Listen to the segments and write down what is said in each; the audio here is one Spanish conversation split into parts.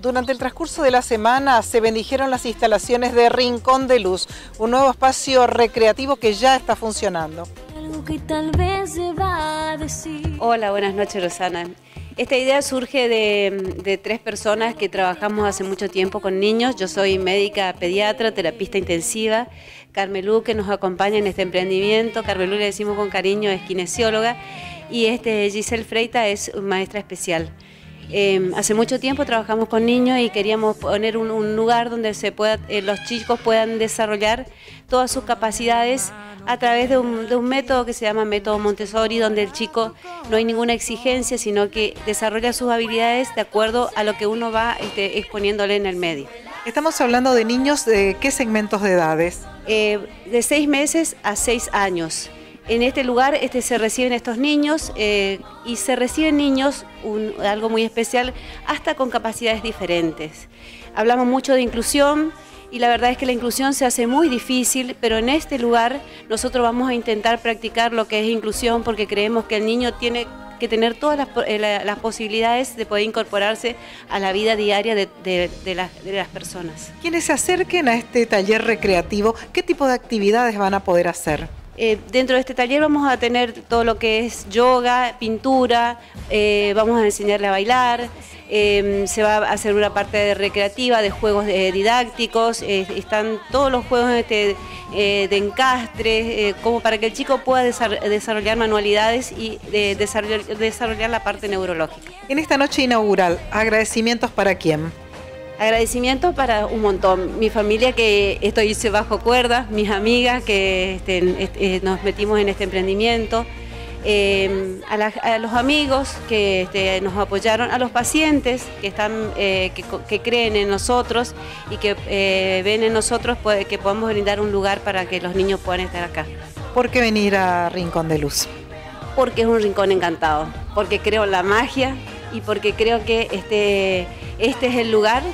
Durante el transcurso de la semana se bendijeron las instalaciones de Rincón de Luz, un nuevo espacio recreativo que ya está funcionando. Hola, buenas noches Rosana. Esta idea surge de, tres personas que trabajamos hace mucho tiempo con niños. Yo soy médica pediatra, terapista intensiva. Carmelú, que nos acompaña en este emprendimiento. Carmelú le decimos con cariño, es kinesióloga. Y este Giselle Freita es maestra especial. Em, hace mucho tiempo trabajamos con niños y queríamos poner un, lugar donde se pueda, eh, los chicos puedan desarrollar todas sus capacidades a través de un, método que se llama método Montessori, donde el chico no hay ninguna exigencia, sino que desarrolla sus habilidades de acuerdo a lo que uno va este, exponiéndole en el medio. Estamos hablando de niños de qué segmentos de edades? Eh, de seis meses a seis años. En este lugar este, se reciben estos niños eh, y se reciben niños, algo muy especial, hasta con capacidades diferentes. Hablamos mucho de inclusión y la verdad es que la inclusión se hace muy difícil, pero en este lugar nosotros vamos a intentar practicar lo que es inclusión porque creemos que el niño tiene que tener todas las, eh, posibilidades de poder incorporarse a la vida diaria de, de, las personas. Quienes se acerquen a este taller recreativo, ¿qué tipo de actividades van a poder hacer? Eh, dentro de este taller vamos a tener todo lo que es yoga, pintura, eh, vamos a enseñarle a bailar, eh, se va a hacer una parte recreativa de juegos didácticos, están todos los juegos este, de encastre, como para que el chico pueda desarrollar manualidades y desarrollar, desarrollar la parte neurológica. En esta noche inaugural, agradecimientos para quién? Agradecimiento para un montón. Mi familia que esto hice bajo cuerda, mis amigas que este, eh, nos metimos en este emprendimiento, em, a, los amigos que este, nos apoyaron, a los pacientes que, están, eh, que, creen en nosotros y que eh, ven en nosotros que podamos brindar un lugar para que los niños puedan estar acá. ¿Por qué venir a Rincón de Luz? Porque es un rincón encantado, porque creo en la magia y porque creo que este, este es el lugar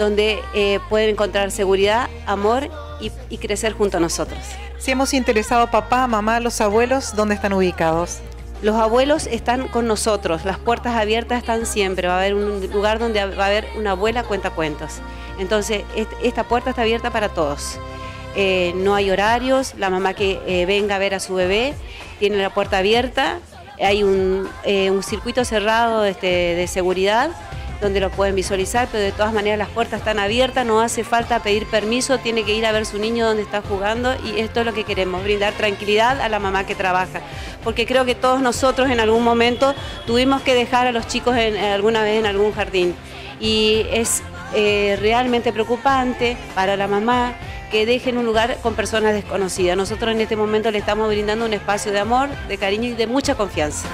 donde eh, pueden encontrar seguridad, amor y, crecer junto a nosotros. Si hemos interesado papá, mamá, los abuelos, ¿dónde están ubicados? Los abuelos están con nosotros, las puertas abiertas están siempre, va a haber un lugar donde va a haber una abuela cuenta cuentos. Entonces, esta puerta está abierta para todos. Eh, no hay horarios, la mamá que eh, venga a ver a su bebé tiene la puerta abierta, hay un, circuito cerrado este, de seguridad donde lo pueden visualizar, pero de todas maneras las puertas están abiertas, no hace falta pedir permiso, tiene que ir a ver su niño donde está jugando y esto es lo que queremos, brindar tranquilidad a la mamá que trabaja, porque creo que todos nosotros en algún momento tuvimos que dejar a los chicos alguna vez en algún jardín y es eh, realmente preocupante para la mamá que dejen un lugar con personas desconocidas. Nosotros en este momento le estamos brindando un espacio de amor, de cariño y de mucha confianza.